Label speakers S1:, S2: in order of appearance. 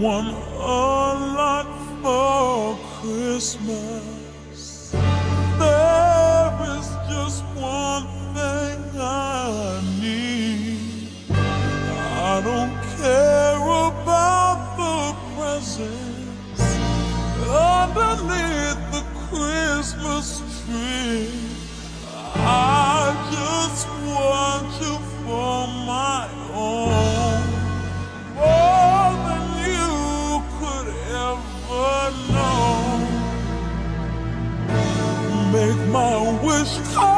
S1: want a lot for Christmas. There is just one. was hard.